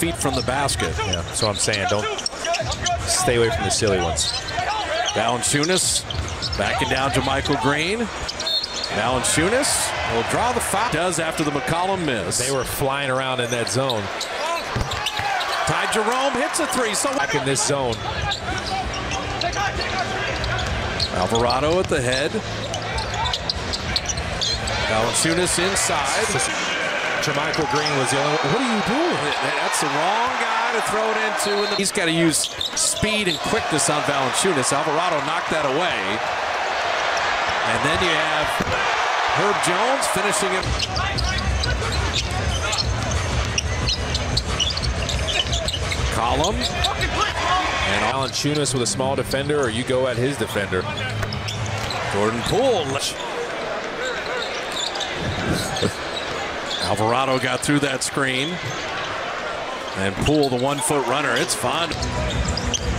feet from the basket. Yeah, that's what I'm saying. Don't stay away from the silly ones. Valanciunas backing down to Michael Green. Valanciunas will draw the foul. Does after the McCollum miss. They were flying around in that zone. Ty Jerome hits a three. So Back in this zone. Alvarado at the head. Valanciunas inside. JaMychal Green was the only one. What are you doing? That's the wrong guy to throw it into. And he's got to use speed and quickness on Valanciunas. Alvarado knocked that away. And then you have Herb Jones finishing it. Column. And Valanciunas with a small defender, or you go at his defender. Jordan Poole. Alvarado got through that screen. And Poole, the one-foot runner. It's fun.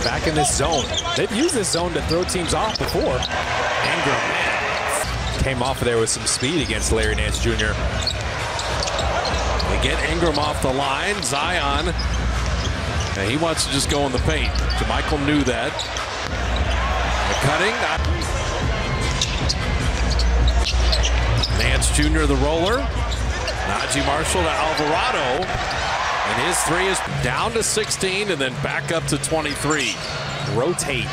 Back in this zone. They've used this zone to throw teams off before. Ingram. Came off of there with some speed against Larry Nance Jr. They get Ingram off the line. Zion. And he wants to just go in the paint. Michael knew that. The cutting. Nance Jr. the roller. Naji Marshall to Alvarado. And his three is down to 16 and then back up to 23. Rotate.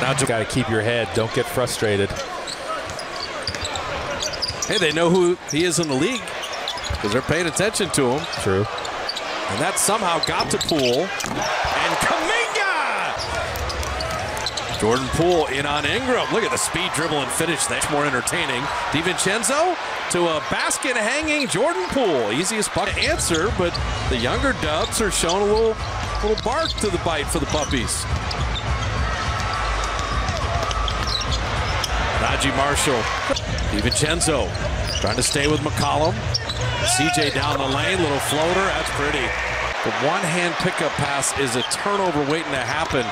Now You got to keep your head. Don't get frustrated. Hey, they know who he is in the league because they're paying attention to him. True. And that somehow got to Poole. And! Jordan Poole in on Ingram. Look at the speed dribble and finish. That's more entertaining. DiVincenzo to a basket hanging Jordan Poole. Easiest buck to answer, but the younger Dubs are showing a little, little bark to the bite for the puppies. Naji Marshall. DiVincenzo trying to stay with McCollum. CJ down the lane, little floater, that's pretty. The one-hand pickup pass is a turnover waiting to happen.